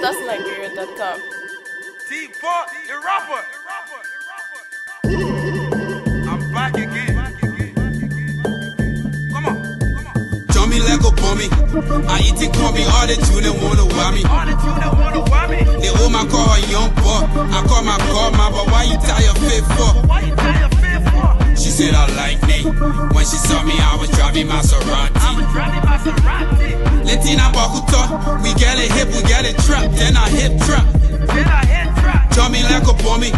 That's Nigeria.com. T-Pop, the rapper. I'm back again. Come on, come on. Like a bummy. I eat it, call me all the tune and wanna why me. All the you that wanna why me? They all my call her young boy. I call my call my, but why you tie your fit for? Why you tie your fear for? She said I like me. When she saw me, I was driving Maserati. I was driving Maserati. Latina Bakuta, we get it hip, we get it trap, then I hip trap. Then I hit trap. Jummy like a bummy.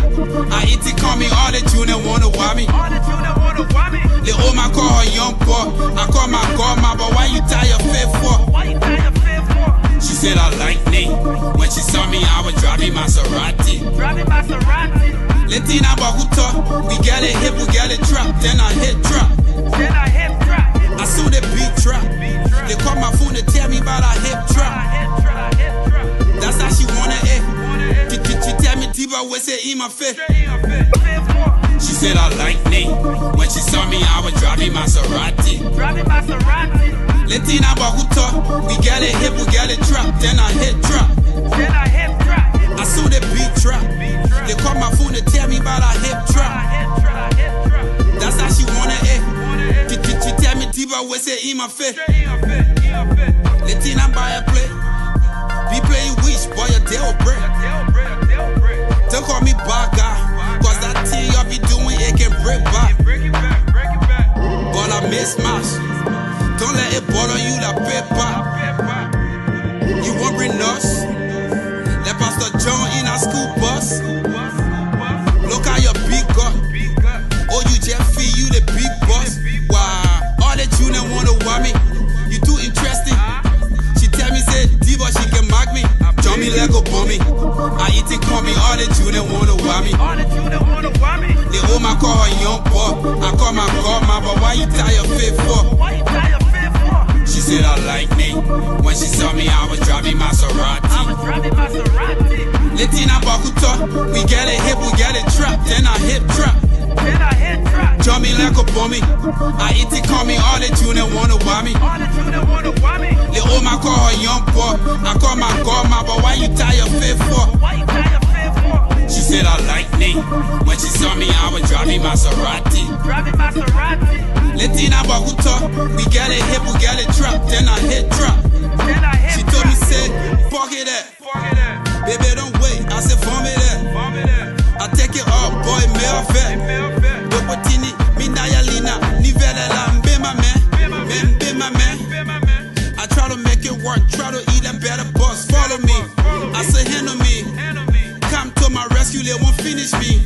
I eat it, call me all the tune and wanna why me. All the that wanna why me? They oh, all my call her young boy. I call my my, but why you tie your fit for? Why you tie your fear for? She said I like me. When she saw me, I was driving Maserati. Driving Maserati. Latina Bakuta, we get it hip, we get it trap, then I hit trap. Then I hit trap. I saw the beat trap. They call my phone to tell me about a hip I trap. hit trap. I hit trap. That's how she wanna it. Hit She, she, she tell me Tiba we say in my face. straight in your fear. Fear for. She said I like me. When she saw me, I was driving Maserati. Driving Maserati. Latina Bakuta, we get it hip, we get it trap, then I hit trap. Then I hit trap. I saw the beat trap. They call my phone to tell me about a hip I. I. That's how she wanna it. Hit She, she, she tell me Tiba we say in my face. Like a bummy. I eat it, call me all you don't wanna want me. All the that wanna why me? They all my call her young boy. I call my call my, but why you tie your fit for? Why you tie your fear for? She said I like me. When she saw me, I was driving I was driving Maserati. Latina Bakuta, we get it hip, we get it trap, then I hip trap. Then I hit trap. Join me like a bummy. I eat it, call me all you don't wanna why me. All the that wanna why me? All my call her young boy. I call my call my, but why Latina Bakuta, we got it hip, we got it trap, then I hit trap. Then I hit She told me, say, fuck it up. Fuck it up. Baby, don't wait. I said, form it up. Bomb it up. I take it up, boy, me off it. Dokotini, Mindayalina, Nivelela, Mbema man, Mbema man. My. I try to make it work, try to eat a better boss. Follow me, I say. Handle me. Come to my rescue, they won't finish me.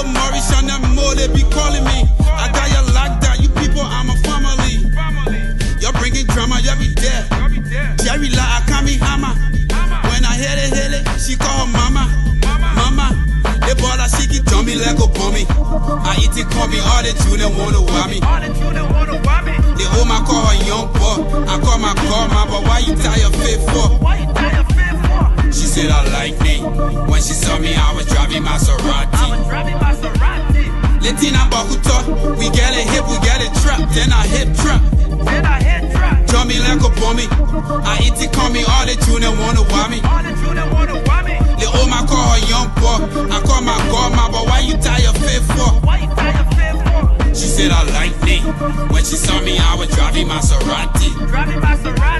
Lil Maurice and them more, they be calling me. I got you locked down, you people, I'm a family. You're bringing drama, you be dead. I'll be there. Jerry la Hammer. When I hear it, hear it, she call her mama. Mama, they bought she keep me like a bummy. I eat it, call me all the don't wanna want me. All the you that wanna why me? They all my call her young boy. I call my call my, but why you tie your fit for? She said I like me. When she saw me, I was driving I Maserati. was driving Maserati. Latina Bakuta, we get it hip, we get it trap, then I hip trap. Then I hit trap. Join me like a bummy. I eat it, call me all the you don't wanna want me. All the you that wanna why me? They all my call her young boy. I call my my, but why you tie your fit for? Why you tie your fear for? She said I like me. When she saw me, I was driving Maserati. Driving Maserati.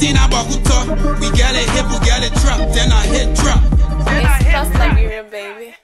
We hip, we then I hit drop. It's just Liberian, baby.